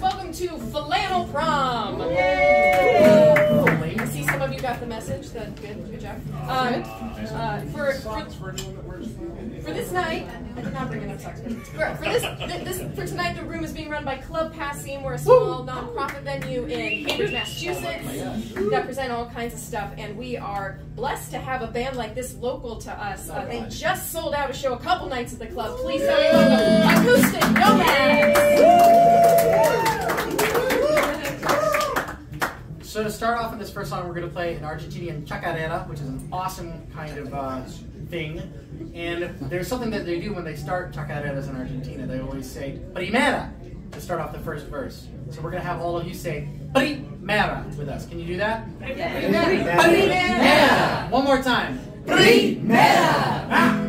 Welcome to Flannel Prom. I got the message. That's good. Good job. Um, uh, for, for, for this night, I did not bring enough socks. For, for this, this, for tonight, the room is being run by Club Passim. We're a small non-profit venue in Cambridge, Massachusetts that present all kinds of stuff, and we are blessed to have a band like this local to us. Uh, they just sold out a show a couple nights at the club. Please help me welcome Acoustic Nomads. So to start off with this first song, we're going to play an Argentinian chacarera, which is an awesome kind of uh, thing. And there's something that they do when they start chacareras in Argentina. They always say primera to start off the first verse. So we're going to have all of you say primera with us. Can you do that? Primera. One more time. Primera. Ah.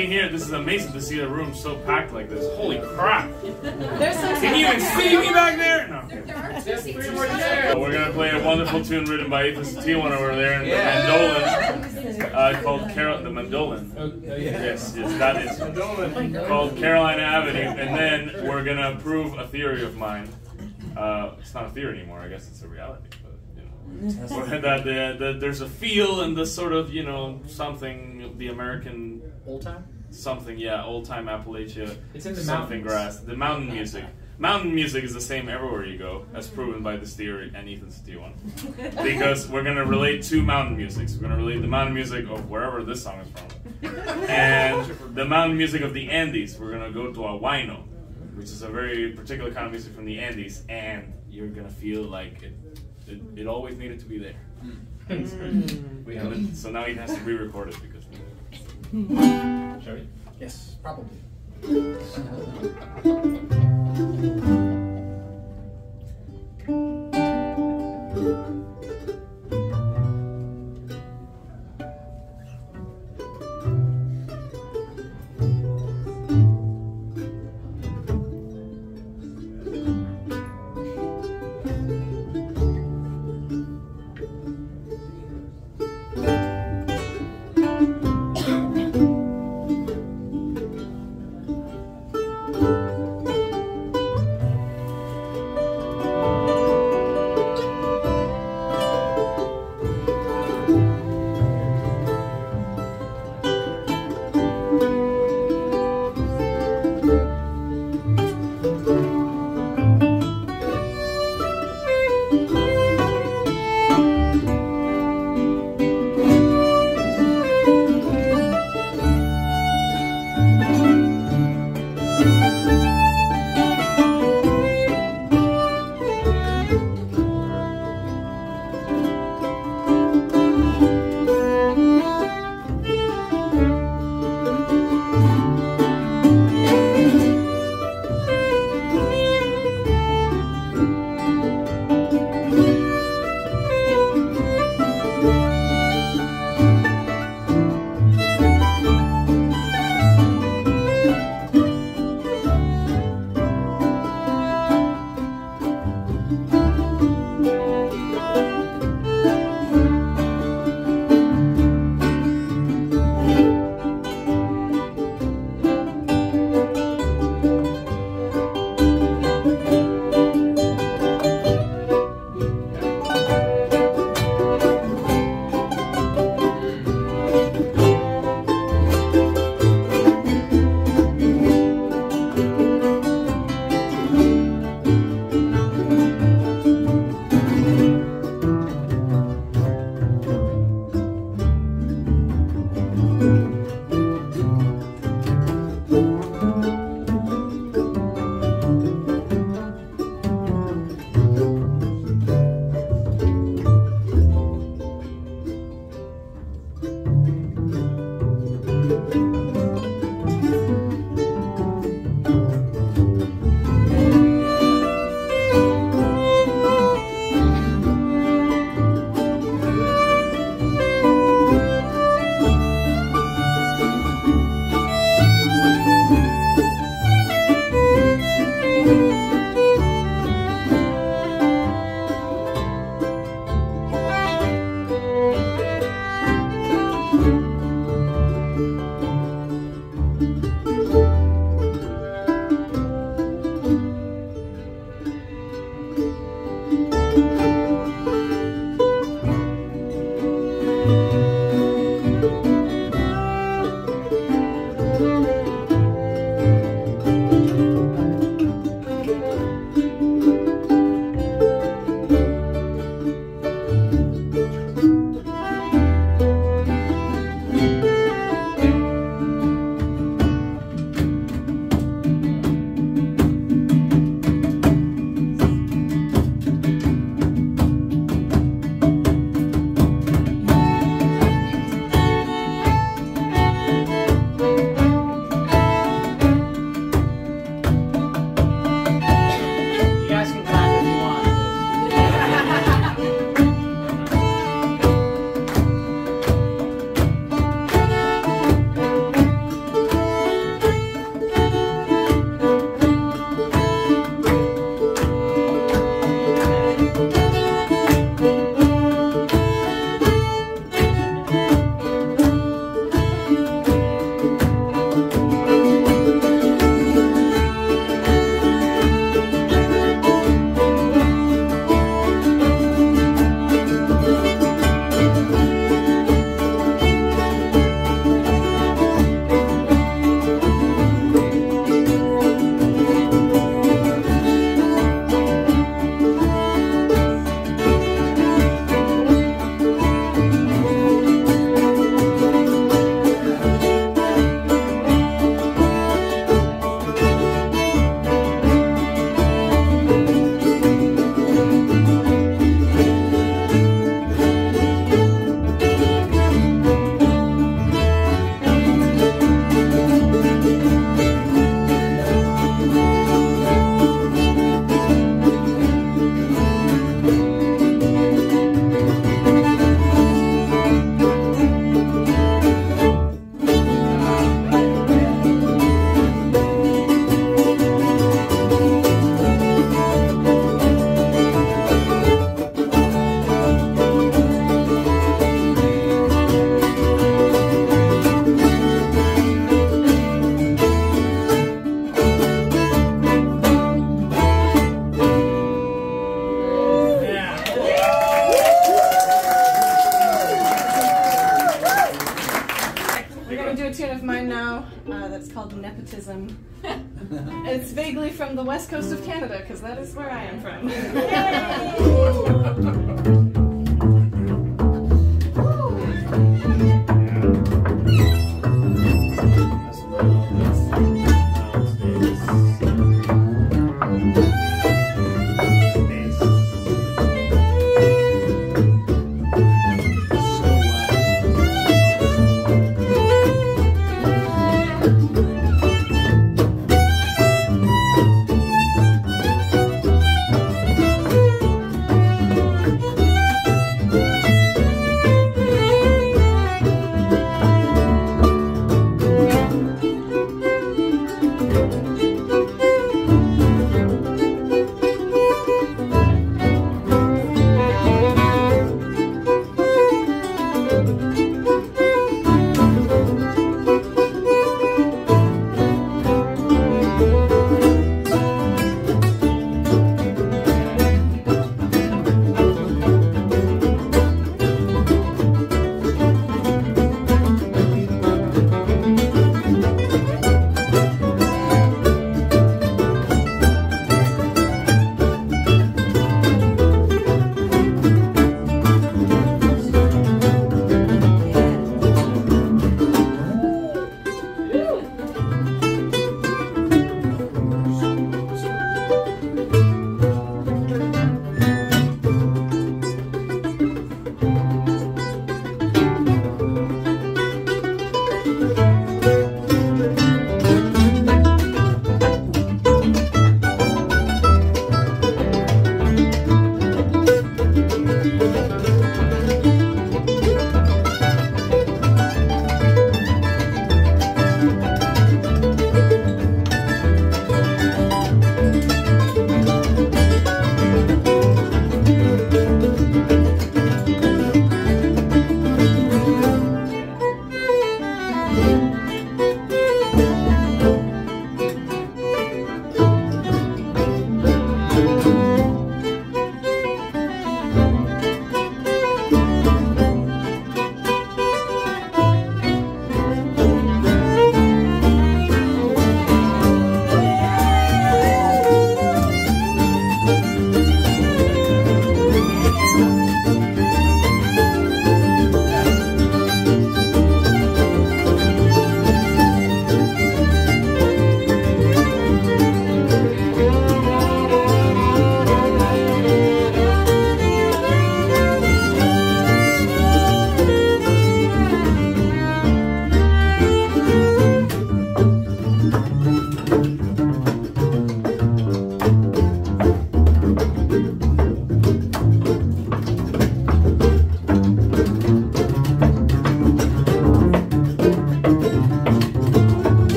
Being here. This is amazing to see a room so packed like this. Holy crap! There's some Can you even see me back there? No. There, there are two seats. three more we're gonna play a wonderful tune written by Ethan Setiawan over there in the mandolin, uh, called Carol the mandolin. Oh, yeah. Yes, yes, that is called Carolina Avenue, and then we're gonna prove a theory of mine. Uh, it's not a theory anymore. I guess it's a reality. But, you that the, the, there's a feel and the sort of you know something the American Old time? something yeah old time Appalachia It's in the something mountains. grass the mountain music. Mountain music is the same everywhere you go, as proven by this theory and Ethan Steele Because we're gonna relate two mountain musics. We're gonna relate the mountain music of wherever this song is from, and the mountain music of the Andes. We're gonna go to a huayno, which is a very particular kind of music from the Andes, and you're gonna feel like it. It, it always needed to be there. Mm. We mm. have it, so now it has to re-record it because. Shall we? Mm. Yes, probably. Thank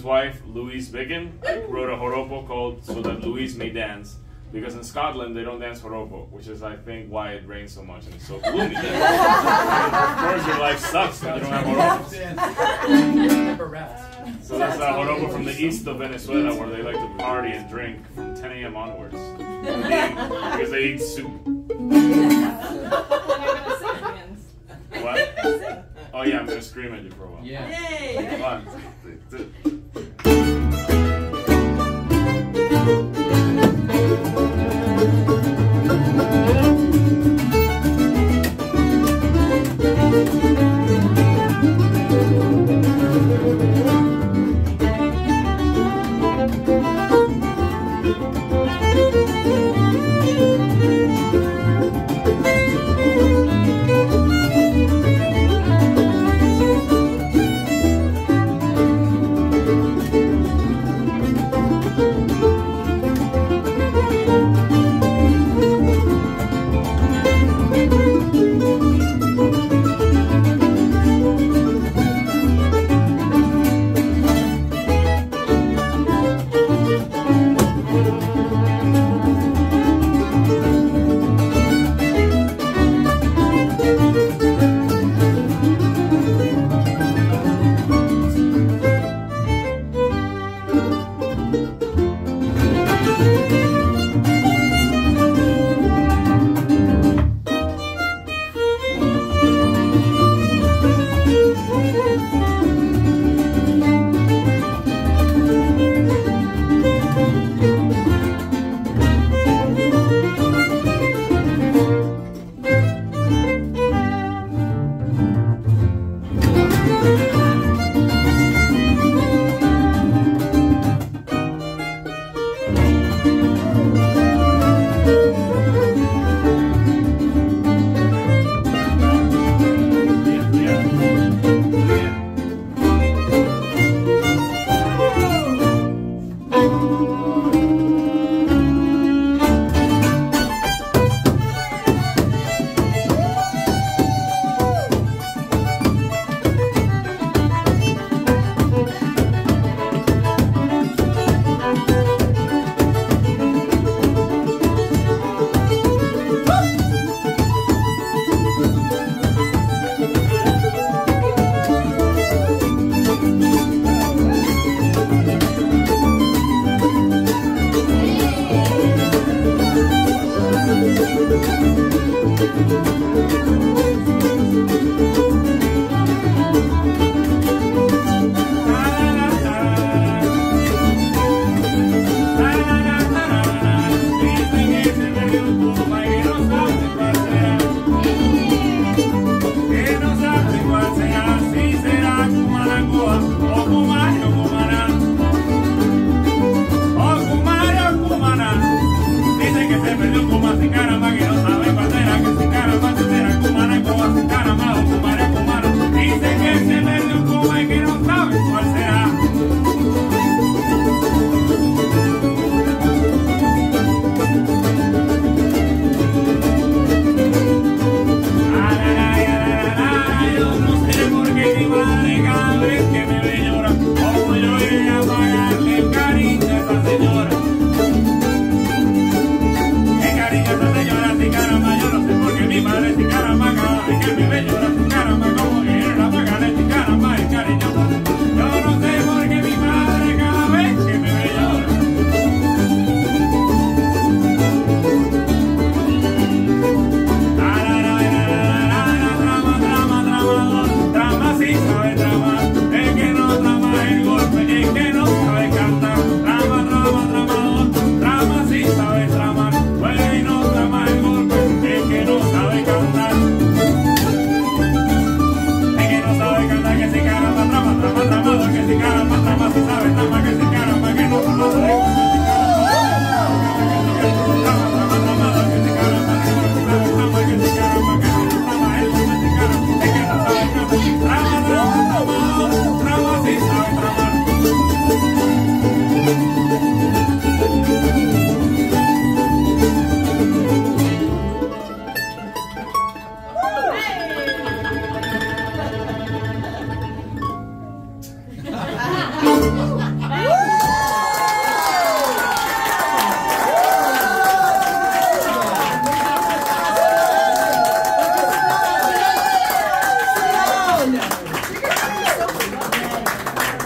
to Ethan's wife, Louise Biggin. Wrote a joropo called "So That Louise May Dance." Because in Scotland they don't dance joropo, which is I think why it rains so much and it's so gloomy. of course, your life sucks when you don't have joropo. So that's a joropo from the east of Venezuela, where they like to party and drink from 10 a.m. onwards, because they eat soup. What? Oh yeah, I'm gonna scream at you for a while. Yeah. One, two, three. Thank